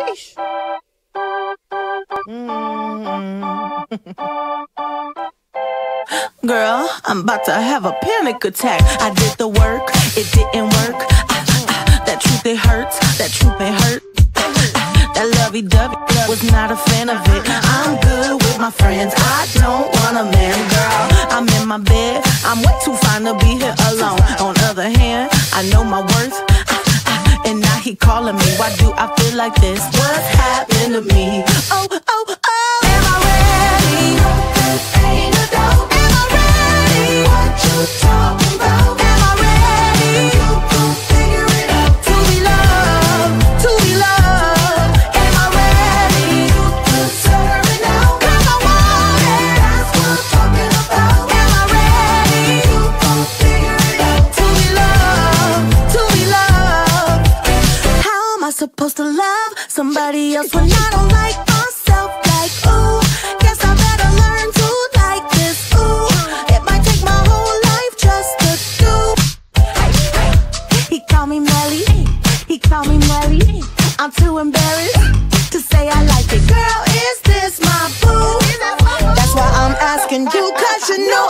Sheesh. Girl, I'm about to have a panic attack. I did the work, it didn't work. Ah, ah, that truth, it hurts. That truth, it hurt. That lovey dovey was not a fan of it. I'm good with my friends. I don't want a man, girl. I'm in my bed. I'm way too fine to be here alone. On other hand, I know my worth. And now he calling me. Why do I feel like this? What's happened to me? Oh. Supposed to love somebody else when I don't like myself? Like, ooh, guess I better learn to like this. Ooh, it might take my whole life just to do. He called me Melly, he called me Melly. I'm too embarrassed to say I like it. Girl, is this my boo? That's why I'm asking you, cause you know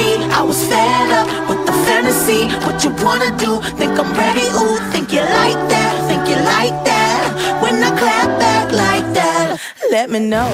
me, I was fed up with the fantasy. What you wanna do? Think I'm ready? Ooh, think you like that? Think you like that? When I clap back like that, let me know.